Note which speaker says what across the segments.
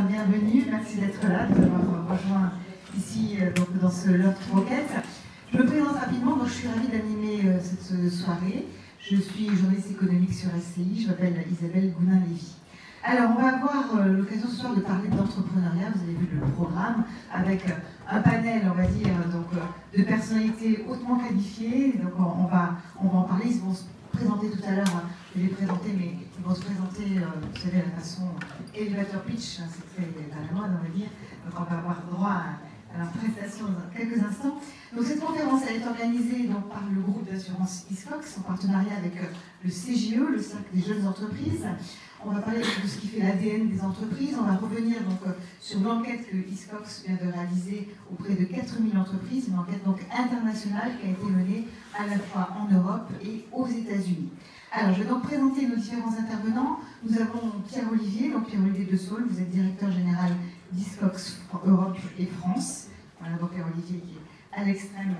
Speaker 1: bienvenue, merci d'être là, de m'avoir rejoint ici euh, dans ce Love Rocket. Je me présente rapidement, donc je suis ravie d'animer euh, cette soirée. Je suis journaliste économique sur SCI, je m'appelle Isabelle Gounin-Lévy. Alors, on va avoir euh, l'occasion ce soir de parler d'entrepreneuriat. Vous avez vu le programme avec un panel, on va dire, donc, de personnalités hautement qualifiées. Donc, on, va, on va en parler. Ils vont se présenter tout à l'heure. Je vais les présenter, mais ils vont se présenter, vous savez, à la façon elevator pitch. Hein, c'est très à la mode, on va dire. Donc, on va avoir droit à alors, prestation dans quelques instants. Donc, cette conférence elle est organisée donc, par le groupe d'assurance ISFOX en partenariat avec euh, le CGE, le Cercle des jeunes entreprises. On va parler de ce qui fait l'ADN des entreprises. On va revenir donc, euh, sur l'enquête que ISFOX vient de réaliser auprès de 4000 entreprises, une enquête donc internationale qui a été menée à la fois en Europe et aux États-Unis. Alors, je vais donc présenter nos différents intervenants. Nous avons Pierre-Olivier, donc Pierre-Olivier de Saul, vous êtes directeur général d'ISFOX Europe et France. Voilà, donc Pierre-Olivier qui est à l'extrême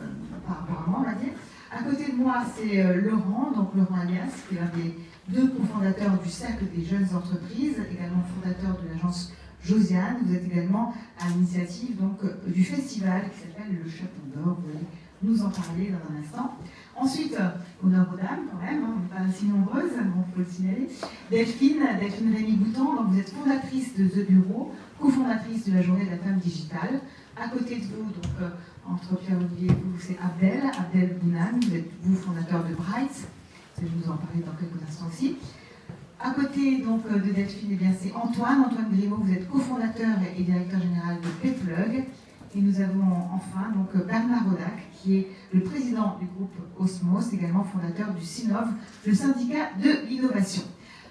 Speaker 1: euh, par rapport à moi, on va dire. À côté de moi, c'est euh, Laurent, donc Laurent Alias, qui est l'un des deux cofondateurs du Cercle des jeunes entreprises, également fondateur de l'agence Josiane. Vous êtes également à l'initiative donc, du festival qui s'appelle le Chapeau d'Or. Vous allez nous en parler dans un instant. Ensuite, honneur aux dames quand même, hein, pas si nombreuses, on peut le signaler. Delphine, Delphine Rémy Bouton, donc vous êtes fondatrice de The Bureau, cofondatrice de la journée de la femme digitale. À côté de vous, donc, euh, entre Pierre-Olivier et vous, c'est Abdel, Abdel Bounan, vous êtes vous fondateur de Bright, je vous en parler dans quelques instants aussi. À côté donc, euh, de Delphine, eh c'est Antoine, Antoine Grimaud, vous êtes cofondateur et directeur général de Peplug. Et nous avons enfin donc Bernard Rodac, qui est le président du groupe Osmos, également fondateur du SINOV, le syndicat de l'innovation.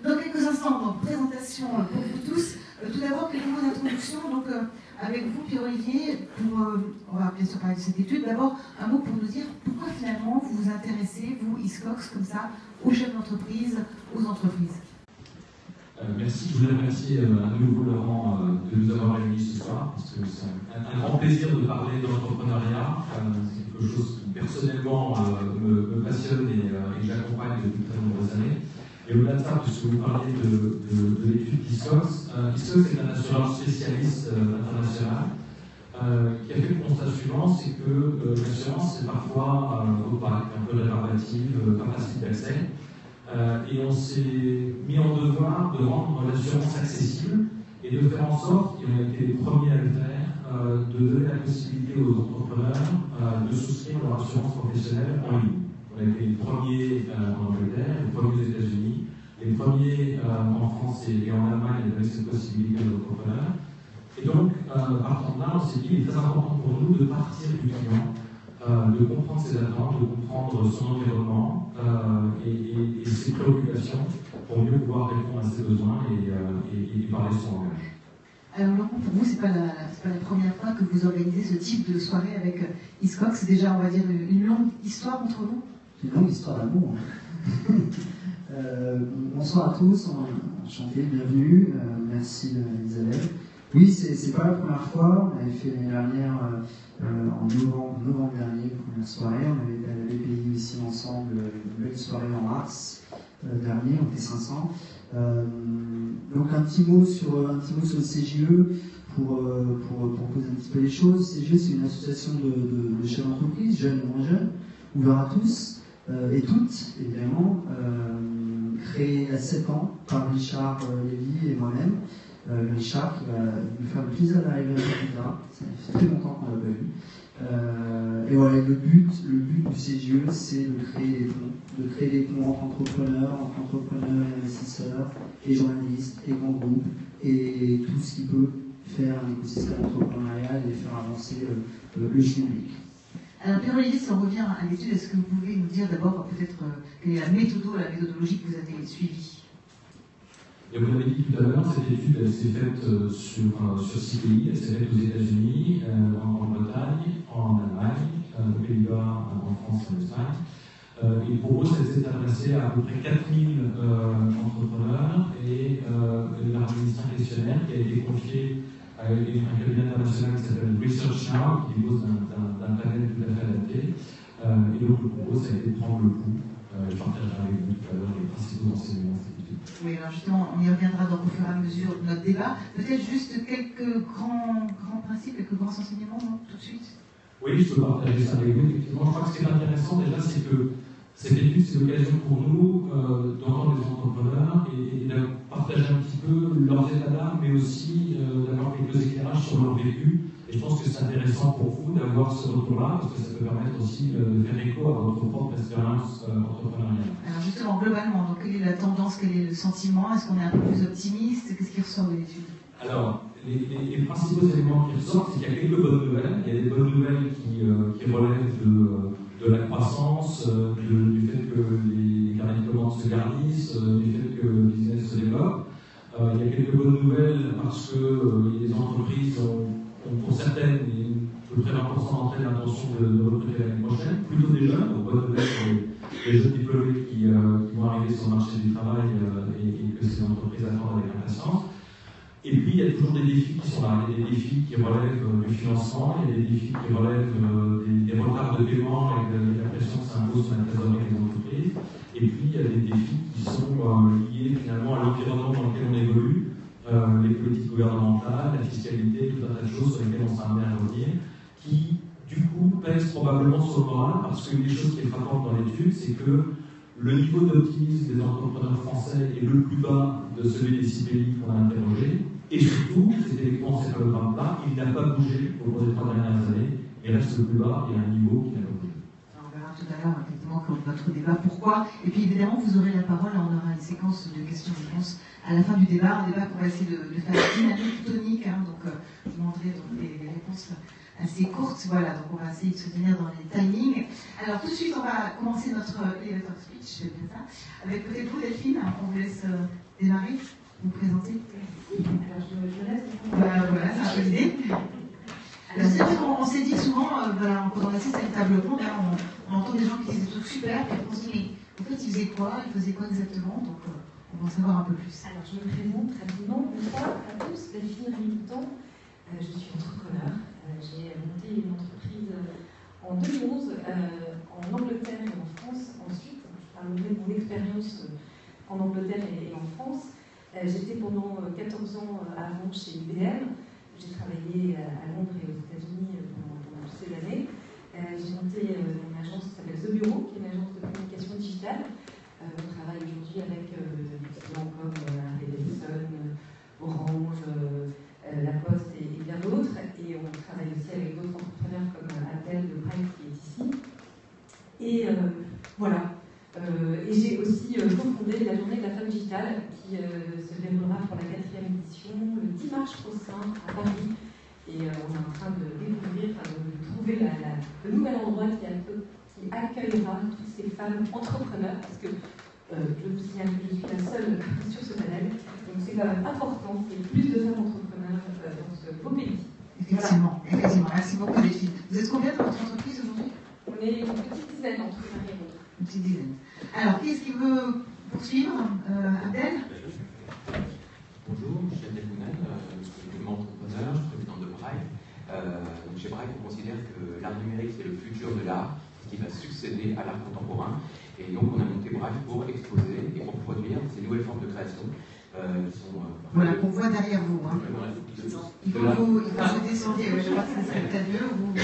Speaker 1: Dans quelques instants, donc, présentation pour vous tous. Euh, tout Donc, euh, avec vous, Pierre-Olivier, euh, on va bien sûr parler de cette étude. D'abord, un mot pour nous dire pourquoi finalement vous vous intéressez, vous, ISCOX, comme ça, aux chefs d'entreprise, aux entreprises.
Speaker 2: Euh, merci, je voulais remercier à nouveau Laurent de nous avoir réunis ce soir, parce que c'est un, grand plaisir de parler d'entrepreneuriat. c'est quelque chose qui personnellement me, passionne et, j'accompagne depuis très nombreuses années. Et au-delà de ça, puisque vous parliez de, l'étude d'ISOX, ISOX est un assureur spécialiste international qui a fait le constat suivant, c'est que l'assurance est parfois opaque, un peu rébarbative, pas facile d'accès. Euh, et on s'est mis en devoir de rendre l'assurance accessible et de faire en sorte, et on a été les premiers à le faire, euh, de donner la possibilité aux entrepreneurs euh, de souscrire leur assurance professionnelle en ligne. On a été les premiers en Angleterre, les premiers aux États-Unis, les premiers en France et, en Allemagne donner cette possibilité aux entrepreneurs. Et donc, partant de là, on s'est dit qu'il est très important pour nous de partir du client euh, de comprendre ses attentes, de comprendre son environnement euh, et, ses préoccupations pour mieux pouvoir répondre à ses besoins et, euh, parler son langage.
Speaker 1: Alors Laurent, pour vous, ce n'est pas, pas, la première fois que vous organisez ce type de soirée avec ISCOX. C'est déjà, on va dire, une, longue histoire entre vous?
Speaker 3: Une longue histoire d'amour. Hein. bonsoir à tous, enchanté, bienvenue. merci Isabelle. Oui, c'est pas la première fois. On avait fait l'année dernière euh, en novembre, novembre dernier, première soirée. On avait été à la ici ensemble, une belle soirée en mars euh, dernier, on fait 500. Euh, donc un petit mot sur un petit mot sur le CGE pour, pour, poser un petit peu les choses. CGE c'est une association de, de, chefs d'entreprise, jeunes et moins jeunes, ouvert à tous et toutes évidemment, créée à 7 ans par Richard Lévy et moi-même. Euh, Richard qui va nous faire le plaisir d'arriver à là. Ça fait très longtemps qu'on l'a pas vu. Euh, et voilà, le but, le but du CGE, c'est de créer des ponts, de créer des ponts entre entrepreneurs, entre entrepreneurs et investisseurs, et journalistes, et grands groupes, et tout ce qui peut faire un écosystème entrepreneurial et faire avancer le, public.
Speaker 1: Alors Pierre-Olivier, si on revient à l'étude, est-ce que vous pouvez nous dire d'abord peut-être euh, quelle est la méthode, la méthodologie que vous avez suivie
Speaker 2: et vous l'avez dit tout à l'heure, cette étude s'est faite euh, sur, euh, sur six pays. Elle s'est faite aux États-Unis, euh, en, Bretagne, en Allemagne, aux Pays-Bas, en France et en Espagne. et pour eux, ça s'est adressé à à peu près 4000 entrepreneurs et il a réalisé un questionnaire qui a été confié à un cabinet international qui s'appelle Research Now, qui dispose d'un panel tout à fait adapté. et donc, le propos, ça a été de prendre le pouls je partagerai avec vous tout à l'heure les principaux enseignements.
Speaker 1: Oui, alors justement, on y reviendra donc au fur et à mesure de notre débat. Peut-être juste quelques grands, grands principes, quelques grands enseignements, non, tout de suite?
Speaker 2: Oui, je peux partager ça avec vous. Effectivement, je crois que ce qui est intéressant déjà, c'est que cette étude, c'est l'occasion pour nous euh, d'entendre les entrepreneurs et, de partager un petit peu leurs états d'âme, mais aussi euh, sur leur vécu. Et je pense que c'est intéressant pour vous d'avoir ce retour-là, parce que ça peut permettre aussi euh, de faire écho à votre propre expérience entrepreneuriale.
Speaker 1: Alors justement, globalement, donc, quelle est la tendance, quel est le sentiment? Est-ce qu'on est un peu plus optimiste? Qu'est-ce qui ressort de l'étude?
Speaker 2: Alors, les, principaux éléments qui ressortent, c'est qu'il y a quelques bonnes nouvelles. Il y a des bonnes nouvelles qui, qui relèvent de de la croissance, euh, du fait que les carnets de commandes se garnissent, euh, du fait que le business se développe. Euh, il y a quelques bonnes nouvelles parce que les entreprises ont, pour certaines, à peu près 20% d'entre elles, l'intention de, recruter l'année prochaine, plutôt des jeunes, donc bonne nouvelle pour les, jeunes diplômés qui, vont arriver sur le marché du travail et, que ces entreprises attendent avec impatience. Et puis, il y a toujours des défis qui sont là. A des défis qui relèvent euh, du financement, il y a des défis qui relèvent euh, des, retards de paiement et de, la pression que ça impose sur la trésorerie des Et puis, il y a des défis qui sont euh, liés finalement à l'environnement dans lequel on évolue, les politiques gouvernementales, la fiscalité, tout un tas de choses sur lesquelles on s'est amené à revenir, qui, du coup, pèsent probablement sur le moral, parce qu'une des choses qui est frappante dans l'étude, c'est que le niveau d'optimisme des entrepreneurs français est le plus bas de celui des six qu'on a interrogés. Et surtout, cet élément-encéphalogramme-là, il n'a pas bougé au cours des trois dernières années, et reste le plus bas et à un niveau qui n'a pas bougé.
Speaker 1: on verra tout à l'heure, effectivement, notre débat, pourquoi. Et puis évidemment, vous aurez la parole, on aura une séquence de questions-réponses à la fin du débat, un débat qu'on va essayer de, faire dynamique, tonique, hein, donc euh, je vous demanderai donc, des, réponses assez courtes, voilà, donc on va essayer de se tenir dans les timings. Alors tout de suite, on va commencer notre elevator speech, ça, avec peut-être vous, Delphine, on vous laisse euh, démarrer vous présenter
Speaker 4: Alors, je, je laisse.
Speaker 1: Voilà, voilà c'est un idée. C'est vrai qu'on s'est dit souvent, euh, voilà, quand on assiste à une table ronde, hein, on, on, entend des gens qui disent des super, et on se mais en fait, ils faisaient quoi? Ils faisaient quoi exactement? Donc, euh, on va en savoir un peu plus.
Speaker 4: Alors, je me présente rapidement. Bonsoir à tous. Delphine Rimouton. Euh, je suis entrepreneur. Euh, J'ai monté une entreprise euh, en 2011 en Angleterre et en France. Ensuite, je parlerai de mon expérience en Angleterre et en France. J'étais pendant 14 euh, ans avant chez IBM. J'ai travaillé à Londres et aux États-Unis pendant, toutes ces années. J'ai monté agence qui s'appelle The Bureau, qui est une agence de communication digitale. on travaille aujourd'hui avec des clients comme Edison, Orange, La Poste et, bien d'autres. Et on travaille aussi avec d'autres entrepreneurs comme Apple de Prime qui est ici. Et voilà, euh, et j'ai aussi euh, cofondé la journée de la femme digitale qui euh, se déroulera pour la quatrième édition le 10 mars prochain à Paris. Et on est en train de découvrir, trouver le nouvel endroit qui, accueillera toutes ces femmes entrepreneurs parce que je vous signale que je suis la seule sur ce panel. Donc c'est quand même important qu'il y ait plus de femmes entrepreneurs dans ce beau pays.
Speaker 1: Effectivement, effectivement. Merci beaucoup, les filles. Vous êtes combien dans votre entreprise aujourd'hui?
Speaker 4: On est une petite dizaine entre
Speaker 1: une petite dizaine. Alors, qui est-ce qui veut poursuivre euh, Abdel
Speaker 5: Bonjour, je suis Abdel Mounel, euh, je suis entrepreneur, je suis président de Braille. Euh, donc chez Braille, on considère que l'art numérique, c'est le futur de l'art, qui va succéder à l'art contemporain. Et donc, on a monté Braille pour exposer et pour produire ces nouvelles formes de création
Speaker 1: euh, sont, euh, voilà, qu'on voit derrière vous. Hein. Il faut vous, il faut vous descendre, je crois que serait peut-être mieux.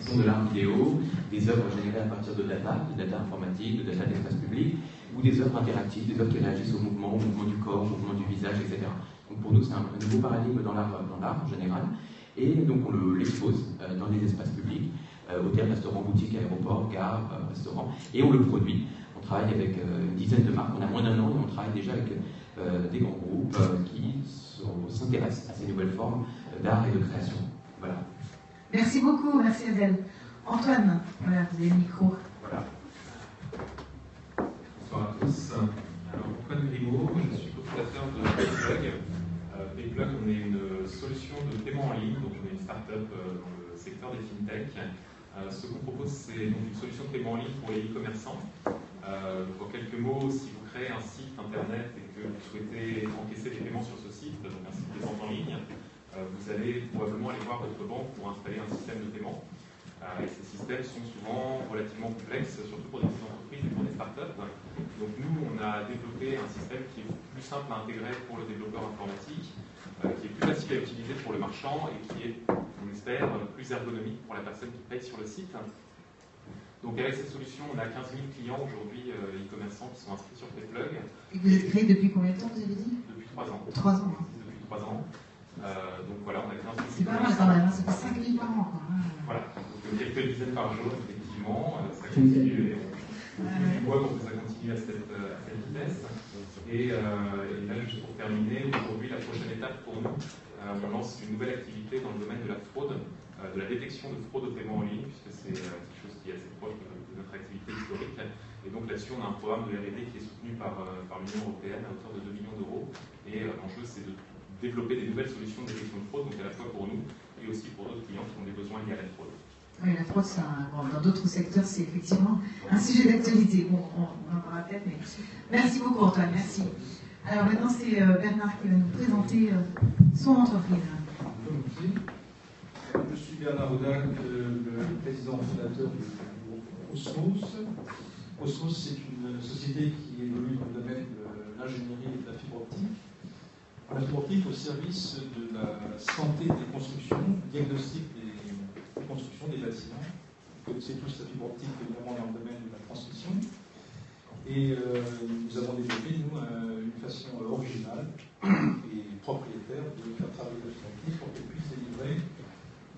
Speaker 5: Ce sont de l'art vidéo, des œuvres générées à partir de data, de data informatique, de data d'espace public, ou des œuvres interactives, des œuvres qui réagissent au mouvement, au mouvement du corps, au mouvement du visage, etc. Donc pour nous, c'est un, nouveau paradigme dans l'art en général. Et donc on l'expose euh, dans des espaces publics, euh, hôtels, restaurants, boutiques, aéroports, gares, euh, restaurants, et on le produit. On travaille avec une dizaine de marques, on a moins d'un an et on travaille déjà avec euh, des grands groupes euh, qui s'intéressent à ces nouvelles formes d'art et de création. Voilà.
Speaker 1: Merci beaucoup, merci Adèle. Antoine, voilà, vous avez le micro.
Speaker 6: Voilà. Bonsoir à tous. Alors, Antoine Grimaud, je suis cofondateur de Payplug. Payplug, on est une solution de paiement en une start-up dans le secteur des fintech. ce qu'on propose, c'est une solution de paiement en ligne pour les e-commerçants. pour quelques mots, si vous créez un site internet et que vous souhaitez encaisser des paiements sur ce site, donc un site de vente en ligne, euh, vous allez probablement aller voir votre banque pour installer un système de paiement. et ces systèmes sont souvent relativement complexes, surtout pour des petites entreprises et pour des startups. Donc nous, on a développé un système qui est plus simple à intégrer pour le développeur informatique, qui est plus facile à utiliser pour le marchand et qui est, on espère, plus ergonomique pour la personne qui paye sur le site. Donc avec cette solution, on a 15 000 clients aujourd'hui e-commerçants qui sont inscrits sur Payplug.
Speaker 1: Et vous êtes créé depuis combien de temps, vous avez dit?
Speaker 6: Depuis 3 ans.
Speaker 1: 3 ans. hein.
Speaker 6: Depuis 3 ans. Euh, donc voilà, on a 15 000
Speaker 1: C'est pas mal quand même, ça fait 5 000 par an. Quoi, hein.
Speaker 6: Voilà, donc euh, quelques dizaines par jour, effectivement, euh, ça continue. Et on on voit pour que ça continue à cette, euh, à cette vitesse. Et, euh, et là, juste pour terminer, aujourd'hui, la prochaine étape pour nous, euh, on lance une nouvelle activité dans le domaine de la fraude, euh, de la détection de fraude au paiement en ligne, puisque c'est quelque chose qui est assez proche de, notre activité historique. Et donc là-dessus, on a un programme de R&D qui est soutenu par, par l'Union européenne à hauteur de 2 millions d'euros. Et l'enjeu, c'est de développer des nouvelles solutions de détection de fraude, donc à la fois pour nous et aussi pour d'autres clients qui ont des besoins liés à la fraude.
Speaker 1: Oui, la fraude, bon, dans d'autres secteurs, c'est effectivement un sujet d'actualité. Bon, on, en parlera peut-être, mais merci beaucoup Antoine, merci. Alors maintenant, c'est euh, Bernard qui va nous présenter euh, son entreprise.
Speaker 7: Je suis Bernard Audac, euh, le président fondateur du groupe Osmos. Osmos, c'est une société qui évolue dans le domaine de l'ingénierie et de la fibre optique. La fibre optique au service de la santé des constructions, diagnostic des constructions des bâtiments. Connaissez tous la fibre optique, évidemment, dans le domaine de la transmission. Et euh, nous avons développé, nous, une façon euh, originale et propriétaire de faire travailler fibre optique pour qu'elle puisse délivrer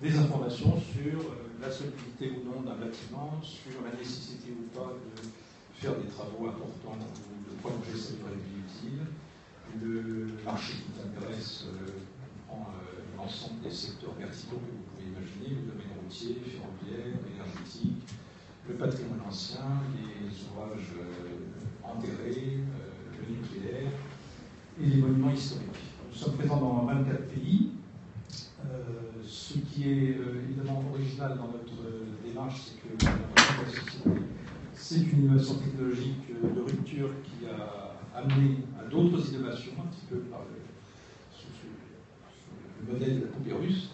Speaker 7: des informations sur euh, la solidité ou non d'un bâtiment, sur la nécessité ou pas de faire des travaux importants ou de prolonger sa durée de vie utile. Le marché qui nous intéresse euh, l'ensemble des secteurs verticaux que vous pouvez imaginer, le domaine routier, ferroviaire, énergétique, le patrimoine ancien, les ouvrages euh, enterrés, euh, le nucléaire et les monuments historiques. Nous sommes présents dans 24 pays. Ce qui est évidemment original dans notre démarche, c'est que c'est une innovation technologique de rupture qui a amené à d'autres innovations, un petit peu par le, le modèle de la poupée russe,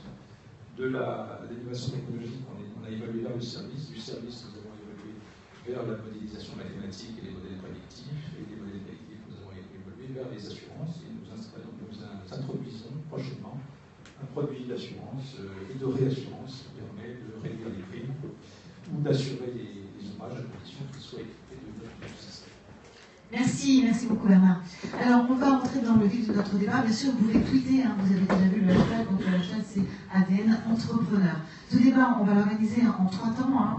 Speaker 7: de l'innovation technologique, on, a évolué vers le service, du service nous avons évolué vers la modélisation mathématique et les modèles prédictifs, et les modèles prédictifs nous avons évolué vers les assurances, et nous, introduisons prochainement un produit d'assurance euh, et de réassurance qui permet de réduire les primes ou d'assurer les, les hommages à condition qu'ils soient équipés de notre système.
Speaker 1: Merci, merci beaucoup Bernard. Alors, on va entrer dans le vif de notre débat. Bien sûr, vous pouvez tweeter, hein, vous avez déjà vu le hashtag, donc le hashtag c'est ADN Entrepreneur. Ce débat, on va l'organiser en trois temps. hein.